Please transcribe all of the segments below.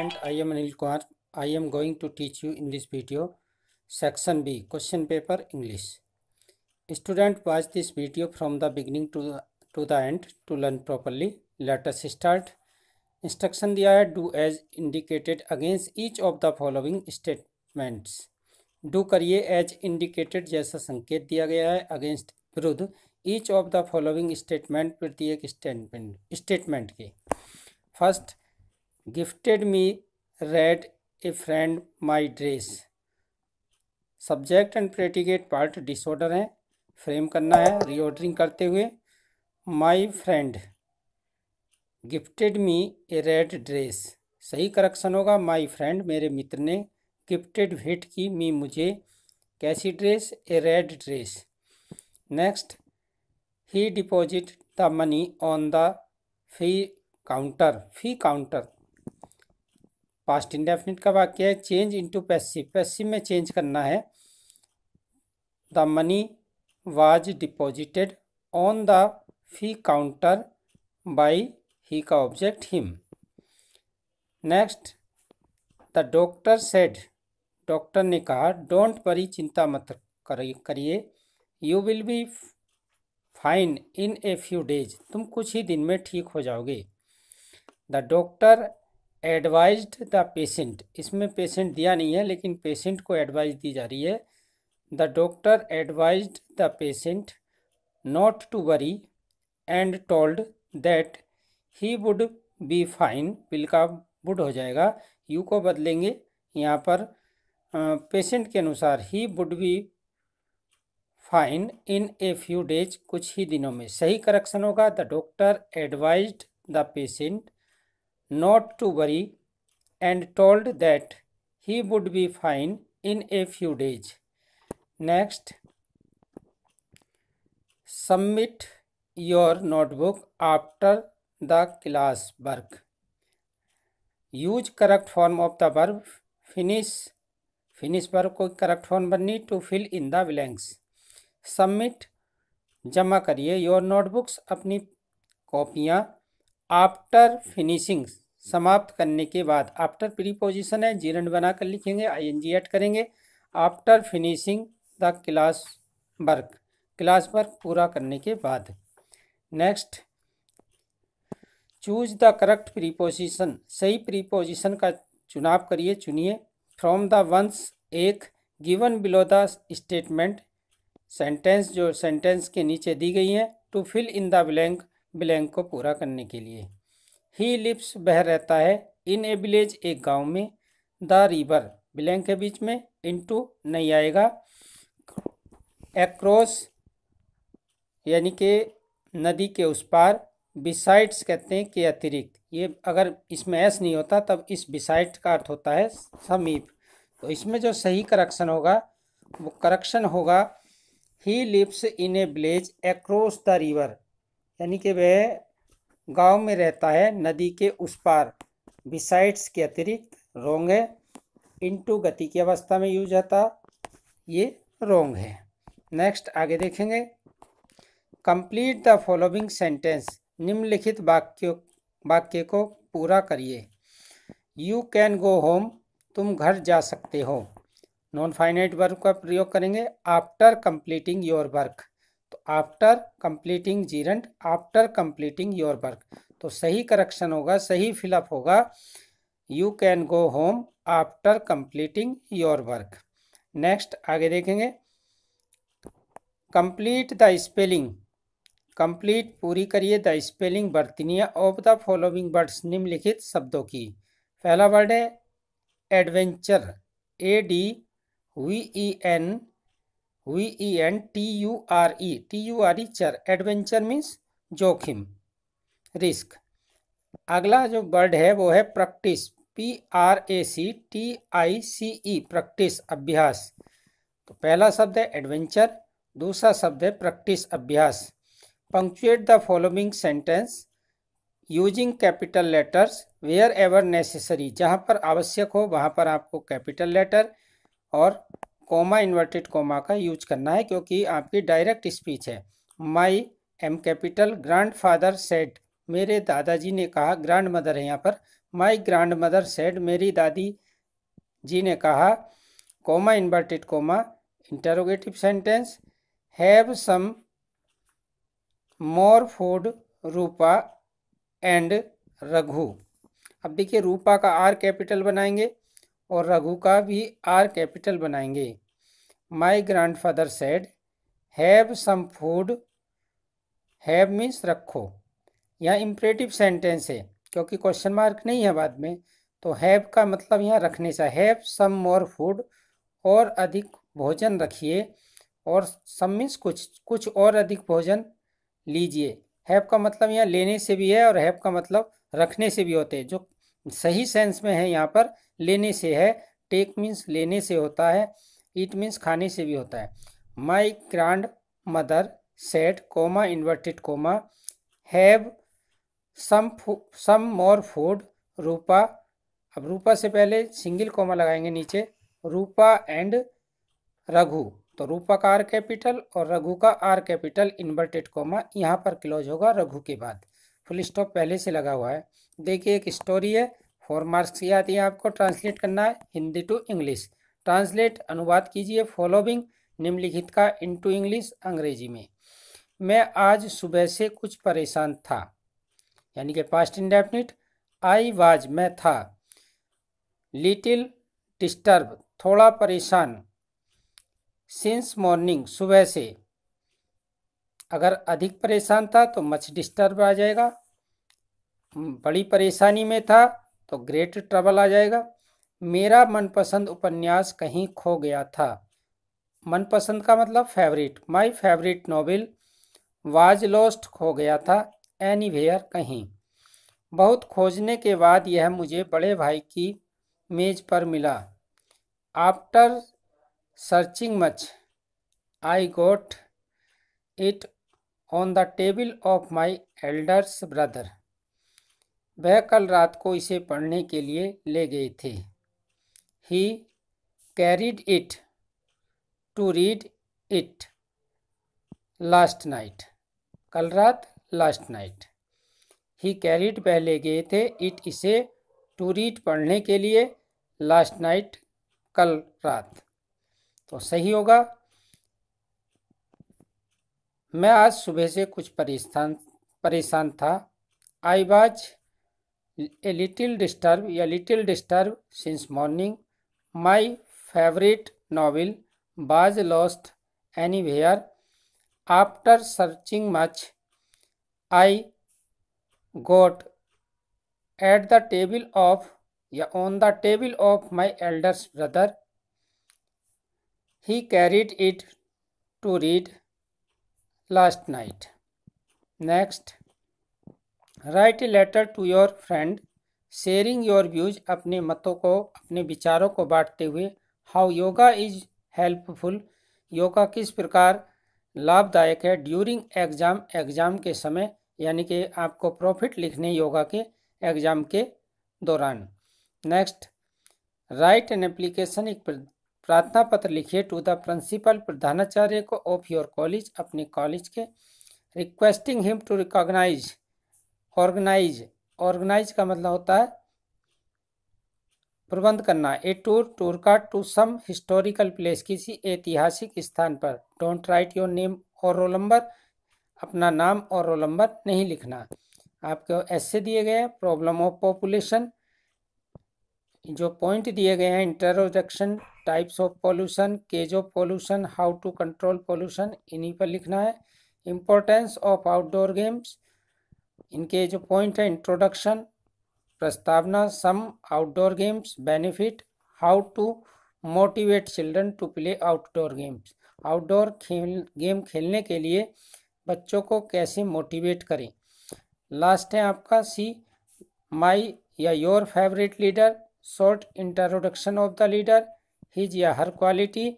Student I am Anil Kumar I am going to teach you in this video section B question paper English student watch this video from the beginning to the end to learn properly let's start instruction दिया है do as indicated against each of the following statements do करिए as indicated जैसा संकेत दिया गया है against विरुद्ध each of the following statement प्रत्येक स्टेटमेंट स्टेटमेंट के। First gifted me red a friend my dress subject and predicate part disorder है फ्रेम करना है रीऑर्डरिंग करते हुए my friend gifted me a red dress सही करेक्शन होगा माई फ्रेंड मेरे मित्र ने गिफ्टेड भेंट की मी मुझे, कैसी dress a red dress next he deposit the money on the fee counter fee counter past indefinite का वाक्य है चेंज इनटू पैसिव पैसिव में चेंज करना है। The money was deposited on the fee counter by he का object him next the doctor said doctor ने कहा डोंट वरी चिंता मत करिए। You will be fine in a few days तुम कुछ ही दिन में ठीक हो जाओगे। The doctor advised the patient इसमें पेशेंट दिया नहीं है, लेकिन पेशेंट को एडवाइस दी जा रही है। The doctor advised the patient not to worry and told that he would be fine will का वुड हो जाएगा। यू को बदलेंगे। यहाँ पर पेशेंट के अनुसार he would be fine in a few days कुछ ही दिनों में। सही करेक्शन होगा। The doctor advised the patient not to worry and told that he would be fine in a few days. Next, submit your notebook after the class work. Use correct form of the verb finish. Finish verb को correct form बननी to fill in the blanks submit जमा करिए your notebooks अपनी कॉपियाँ after finishing समाप्त करने के बाद आफ्टर प्रीपोजिशन है जीरण बनाकर लिखेंगे आईएनजी ऐड करेंगे। After finishing the class work class work पूरा करने के बाद। Next choose the correct preposition सही प्रीपोजिशन का चुनाव करिए, चुनिए। फ्रॉम द वंस एक given below the statement sentence जो सेंटेंस के नीचे दी गई है to fill in the blank blank को पूरा करने के लिए। ही लिप्स बह रहता है इन ए विलेज एक गाँव में। द रिवर, ब्लैंक के बीच में, इनटू नहीं आएगा। एक्रॉस, यानी कि नदी के उस पार बिसाइड्स कहते हैं कि अतिरिक्त। ये अगर इसमें एस नहीं होता, तब इस बिसाइड का अर्थ होता है समीप। तो इसमें जो सही करक्शन होगा, वो करक्शन होगा, he lives in a village across the river, यानी कि वह गाँव में रहता है, नदी के उस पार। बिसाइड्स के अतिरिक्त, रोंग है। इनटू गति की अवस्था में यूज़ होता ये रोंग है। नेक्स्ट आगे देखेंगे। कंप्लीट द फॉलोइंग सेंटेंस निम्नलिखित वाक्य वाक्य को पूरा करिए। यू कैन गो होम तुम घर जा सकते हो। नॉन फाइनाइट वर्क का प्रयोग करेंगे। आफ्टर कंप्लीटिंग योर वर्क तो after completing gerund after completing your work तो सही करेक्शन होगा, सही फिलअप होगा। You can go home after completing your work next आगे देखेंगे। कंप्लीट द स्पेलिंग कंप्लीट पूरी करिए द स्पेलिंग बर्तनिया ऑफ़ द फॉलोइंग वर्ड्स निम्नलिखित शब्दों की। पहला वर्ड है adventure A D V E N V E N T U R E T U R E चर एडवेंचर मीन्स जोखिम रिस्क अगला जो वर्ड है, वो है practice P R A C T I C E practice अभ्यास. तो पहला शब्द है एडवेंचर दूसरा शब्द है प्रैक्टिस अभ्यास. Punctuate the following sentence using capital letters wherever necessary जहाँ पर आवश्यक हो, वहाँ पर आपको कैपिटल लेटर और कोमा इन्वर्टेड कोमा का यूज़ करना है क्योंकि आपकी डायरेक्ट स्पीच है। My M capital grandfather said मेरे दादाजी ने कहा ग्रांड मदर है यहाँ पर। माई ग्रांड मदर सेड मेरी दादी जी ने कहा comma inverted comma interrogative sentence have some more food Rupa and Raghu अब देखिए रूपा का आर कैपिटल बनाएँगे और रघु का भी आर कैपिटल बनाएँगे। Grand father said have some food have means रखो. यहाँ इम्परेटिव सेंटेंस है, क्योंकि क्वेश्चन मार्क नहीं है बाद में तो हैव का मतलब यहाँ रखने से हैव सम मोर फ़ूड और अधिक भोजन रखिए और सम मीन्स कुछ कुछ और अधिक भोजन लीजिए। हैव का मतलब यहाँ लेने से भी है और हैव का मतलब रखने से भी होते हैं, जो सही सेंस में है यहाँ पर, लेने से है टेक मीन्स लेने से होता है। ईट मीन्स खाने से भी होता है। My grandmother said comma inverted comma have some some more food Rupa अब रूपा से पहले सिंगल कोमा लगाएँगे नीचे रूपा एंड रघु। तो रूपा का आर कैपिटल और रघु का आर कैपिटल इन्वर्टेड कोमा यहाँ पर क्लोज होगा रघु के बाद। फुल स्टॉप पहले से लगा हुआ है। देखिए, एक स्टोरी है। फोर मार्क्स की आती है आपको। ट्रांसलेट करना है। हिंदी टू इंग्लिश ट्रांसलेट अनुवाद कीजिए फॉलोविंग निम्नलिखित का इनटू इंग्लिश अंग्रेज़ी में। मैं आज सुबह से कुछ परेशान था, यानी कि पास्ट इंडेफिनिट आई वाज मैं था। लिटिल डिस्टर्ब थोड़ा परेशान। सिंस मॉर्निंग सुबह से। अगर अधिक परेशान था तो मच डिस्टर्ब आ जाएगा। बड़ी परेशानी में था तो ग्रेट ट्रबल आ जाएगा। मेरा मनपसंद उपन्यास कहीं खो गया था। मनपसंद का मतलब favourite my favourite novel was lost खो गया था। एनी वेयर कहीं। बहुत खोजने के बाद यह मुझे बड़े भाई की मेज पर मिला। After searching much I got it on the table of my elders brother वह कल रात को इसे पढ़ने के लिए ले गए थे। He carried it to read it last night कल रात लास्ट नाइट ही कैरिड पहले गए थे इट इसे टू रीड पढ़ने के लिए लास्ट नाइट कल रात. तो सही होगा। मैं आज सुबह से कुछ परेशान परेशान था। I was a little disturb या little disturb since morning My favorite novel was lost anywhere. After searching much, I got at the table of yeah, on the table of my eldest brother. He carried it to read last night. Next, write a letter to your friend sharing your views अपने मतों को, अपने विचारों को बांटते हुए। How yoga is helpful yoga किस प्रकार लाभदायक है? ड्यूरिंग एग्ज़ाम एग्ज़ाम के समय, यानी कि आपको प्रॉफिट लिखने योगा के एग्ज़ाम के दौरान। नेक्स्ट राइट एन एप्लीकेशन एक प्रार्थना पत्र लिखिए टू द प्रिंसिपल प्रधानाचार्य को ऑफ़ योर कॉलेज अपने कॉलेज के। Requesting him to recognise organise organise का मतलब होता है प्रबंध करना। ए टूर टूर का, टू सम हिस्टोरिकल प्लेस, किसी ऐतिहासिक स्थान पर। डोंट राइट योर नेम और रोल नंबर, अपना नाम और रोल नंबर नहीं लिखना। आपको ऐसे दिए गए प्रॉब्लम ऑफ़ पॉपुलेशन, जो पॉइंट दिए गए हैं introduction types of pollution, causes of pollution, how to control pollution, इन्हीं पर लिखना है। इम्पोर्टेंस ऑफ़ आउटडोर गेम्स इनके जो पॉइंट है इंट्रोडक्शन प्रस्तावना some outdoor games benefit how to motivate children to play outdoor games outdoor खेल गेम खेलने के लिए बच्चों को कैसे मोटिवेट करें? लास्ट है आपका सी माई या your favourite leader short introduction of the leader his या her quality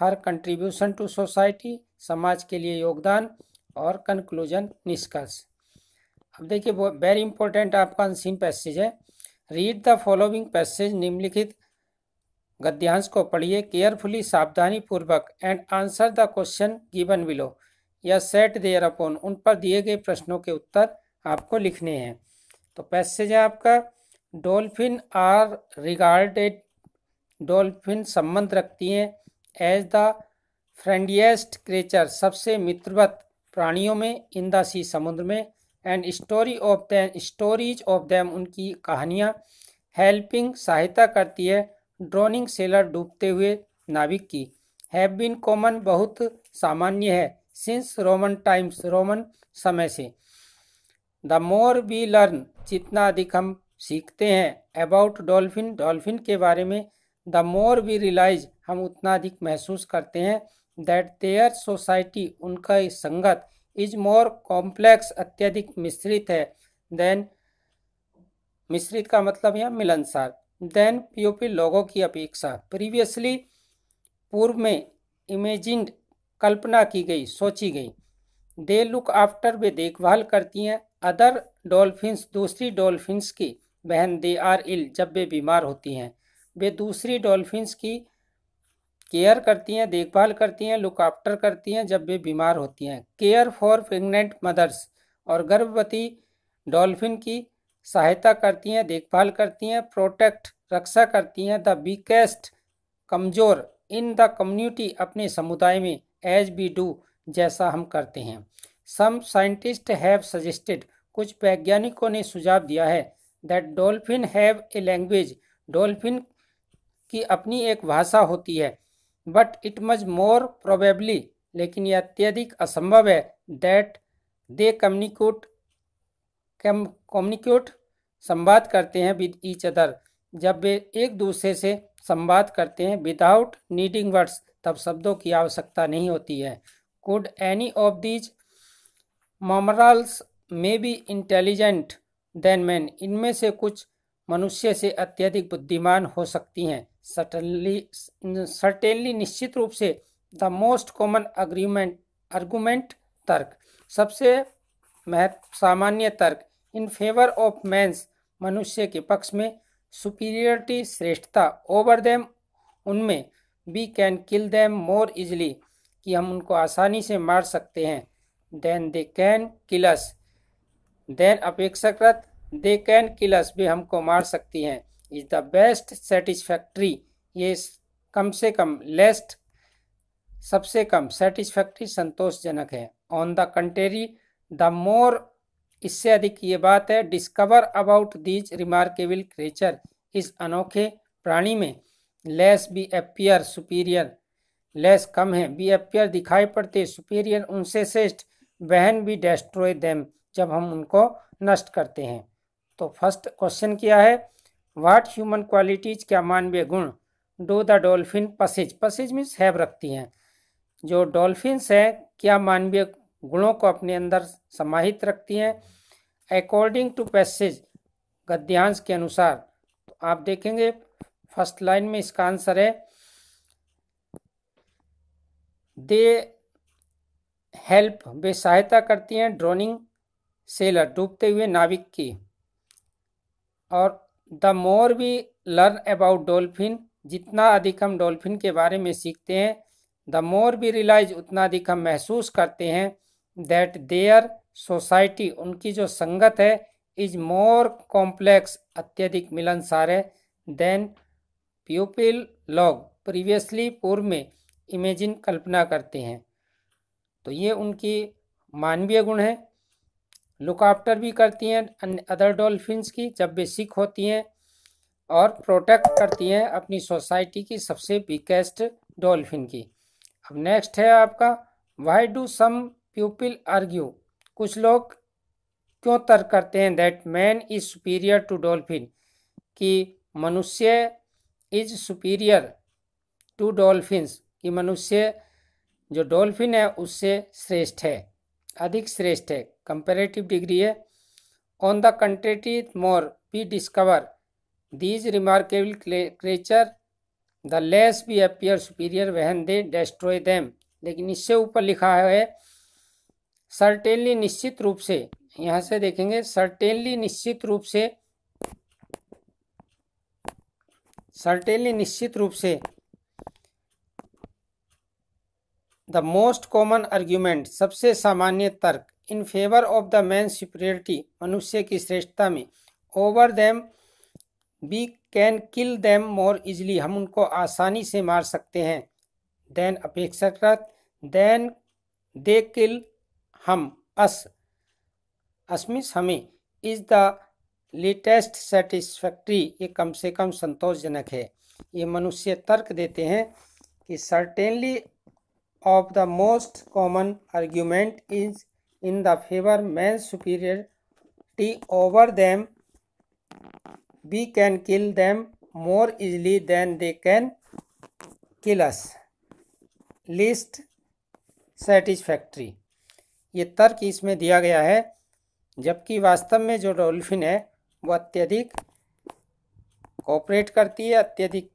her contribution to society समाज के लिए योगदान और कंक्लूजन निष्कर्ष अब देखिए वेरी इंपॉर्टेंट आपका अनसीन पैसेज है। रीड द फॉलोइंग पैसेज निम्नलिखित। गद्यांश को पढ़िए। केयरफुली सावधानी पूर्वक and answer the question given below या सेट देयर अपॉन उन पर दिए गए प्रश्नों के उत्तर आपको लिखने हैं। तो पैसेज है आपका डॉल्फिन आर रिगार्डेड डॉल्फिन संबंध रखती हैं एज द फ्रेंडिएस्ट क्रेचर सबसे मित्रवत प्राणियों में, इन द सी समुद्र में and story of them stories of them उनकी कहानियाँ हेल्पिंग सहायता करती है ड्रोनिंग सेलर डूबते हुए नाविक की। हैव बीन कॉमन बहुत सामान्य है सिंस रोमन टाइम्स रोमन समय से। द मोर वी लर्न जितना अधिक हम सीखते हैं अबाउट डॉल्फिन डॉल्फिन के बारे में द मोर वी रियलाइज़ हम उतना अधिक महसूस करते हैं दैट देयर सोसाइटी उनका संगत इज़ मोर कॉम्प्लेक्स अत्यधिक मिश्रित है। देन मिश्रित का मतलब यहाँ मिलनसार। देन पीओपी लोगों की अपेक्षा। प्रीवियसली पूर्व में इमेजिन्ड कल्पना की गई, सोची गई। दे लुक आफ्टर वे देखभाल करती हैं। अदर डॉल्फिन्स दूसरी डॉल्फिन्स की बहन दे आर इल जब वे बीमार होती हैं। वे दूसरी डॉल्फिन्स की केयर करती हैं, देखभाल करती हैं, लुक आफ्टर करती हैं जब वे बीमार होती हैं। केयर फॉर प्रेगनेंट मदर्स और गर्भवती डॉल्फिन की सहायता करती हैं, देखभाल करती हैं, प्रोटेक्ट, रक्षा करती हैं। द वीकेस्ट कमज़ोर इन द कम्युनिटी अपने समुदाय में, एज बी डू, जैसा हम करते हैं। सम साइंटिस्ट हैव सजेस्टेड, कुछ वैज्ञानिकों ने सुझाव दिया है that dolphin have a language. Dolphin की अपनी एक भाषा होती है बट इट मज मोर प्रोबेबली लेकिन यह अत्यधिक असंभव है दैट दे कम्युनिकेट कम्युनिकेट संवाद करते हैं विद ईच अदर जब वे एक दूसरे से संवाद करते हैं विदाउट नीडिंग वर्ड्स तब शब्दों की आवश्यकता नहीं होती है। Could any of these mammals may be intelligent than man इनमें से कुछ मनुष्य से अत्यधिक बुद्धिमान हो सकती हैं। सटनली सर्टेनली निश्चित रूप से the most common agreement argument तर्क। सबसे महत्व सामान्य तर्क, इन फेवर ऑफ़ मैंस, मनुष्य के पक्ष में सुपीरियरिटी श्रेष्ठता ओवर देम उनमें we can kill them more easily कि हम उनको आसानी से मार सकते हैं। Than they can kill us then अपेक्षाकृत दे कैन किलस भी हमको मार सकती हैं। इज़ द बेस्ट सेटिस्फैक्ट्री ये कम से कम लेस्ट सबसे कम सेटिस्फैक्ट्री संतोषजनक है। On the contrary the more इससे अधिक ये बात है discover about these remarkable creature इस अनोखे प्राणी में। Less we appear superior less कम है। बी अपियर दिखाई पड़ते सुपीरियर उनसे श्रेष्ठ बहन भी डेस्ट्रॉय देम जब हम उनको नष्ट करते हैं। तो फ़र्स्ट क्वेश्चन क्या है वाट ह्यूमन क्वालिटीज क्या मानवीय गुण? Do the dolphin possess possess means have रखती हैं। जो डॉल्फिन्स हैं, क्या मानवीय गुणों को अपने अंदर समाहित रखती हैं? अकॉर्डिंग टू पैसेज गद्यांश के अनुसार तो आप देखेंगे, फ़र्स्ट लाइन में इसका आंसर है दे हेल्प वे सहायता करती हैं ड्रोनिंग सेलर डूबते हुए नाविक की। और the more we learn about dolphin, जितना अधिक हम डॉल्फिन के बारे में सीखते हैं, द मोर वी रियलाइज़ उतना अधिक हम महसूस करते हैं दैट देयर सोसाइटी, उनकी जो संगत है, इज़ मोर कॉम्प्लेक्स, अत्यधिक मिलनसार है देन प्यूपिल लॉग, प्रीवियसली पूर्व में इमेजिन कल्पना करते हैं। तो ये उनकी मानवीय गुण है। लुक आफ्टर भी करती हैं अदर डॉल्फिन्स की जब वे सिक होती हैं और प्रोटेक्ट करती हैं अपनी सोसाइटी की सबसे बिगेस्ट डॉल्फिन की। अब नेक्स्ट है आपका why do some people argue कुछ लोग क्यों तर्क करते हैं that man is superior to dolphin कि मनुष्य इज़ सुपीरियर टू डॉल्फिन्स कि मनुष्य, जो डॉल्फिन है, उससे श्रेष्ठ है। अधिक श्रेष्ठ है। कंपेरेटिव डिग्री है। On the contrary more we discover these remarkable creature the less be appear superior when they destroy them लेकिन इससे ऊपर लिखा है सर्टेनली निश्चित रूप से, यहाँ से देखेंगे सर्टेनली निश्चित रूप से सर्टेनली निश्चित रूप से द मोस्ट कॉमन आर्ग्यूमेंट, सबसे सामान्य तर्क, in favour of the man superiority, मनुष्य की श्रेष्ठता में। Over them, we can kill them more easily, हम उनको आसानी से मार सकते हैं। देन अपेक्षाकृत, देन दे किल हम, अस। असमिस हमें, इज़ द लेटेस्ट सेटिस्फैक्ट्री, ये कम से कम संतोषजनक है। ये मनुष्य तर्क देते हैं कि certainly of the most common argument is in the favour man superiority over them we can kill them more easily than they can kill us least satisfactory ये तर्क इसमें दिया गया है, जबकि वास्तव में जो डॉल्फिन है, वो अत्यधिक कोऑपरेट करती है, अत्यधिक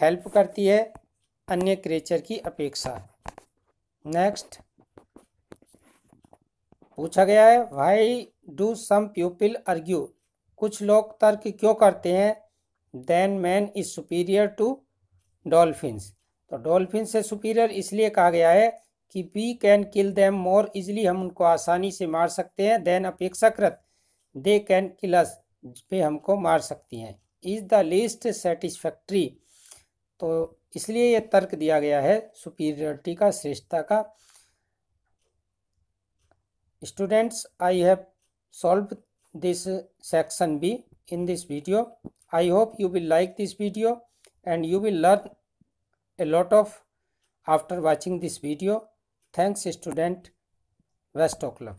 हेल्प करती है। अन्य क्रेचर की अपेक्षा। नेक्स्ट पूछा गया है why do some people argue कुछ लोग तर्क क्यों करते हैं? Then man is superior to dolphins तो डॉल्फिन से सुपीरियर इसलिए कहा गया है कि we can kill them more easily हम उनको आसानी से मार सकते हैं देन अपेक्षाकृत दे कैन किलस पे हमको मार सकती हैं। इज़ द लीस्ट सेटिस्फैक्ट्री तो इसलिए यह तर्क दिया गया है सुपीरियरिटी का, श्रेष्ठता का। Students I have solve this section B in this video I hope you will like this video and you will learn a lot of after watching this video. Thanks, student. Westo club